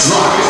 Check